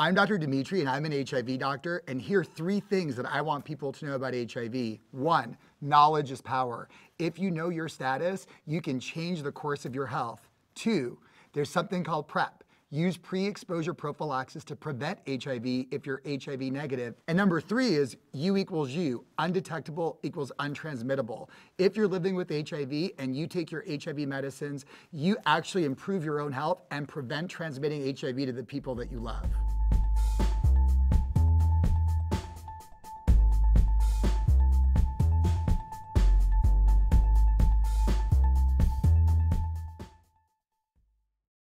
I'm Dr. Demetre, and I'm an HIV doctor. And here are three things that I want people to know about HIV. One, knowledge is power. If you know your status, you can change the course of your health. Two, there's something called PrEP. Use pre-exposure prophylaxis to prevent HIV if you're HIV negative. And number three is U equals U, undetectable equals untransmittable. If you're living with HIV and you take your HIV medicines, you actually improve your own health and prevent transmitting HIV to the people that you love.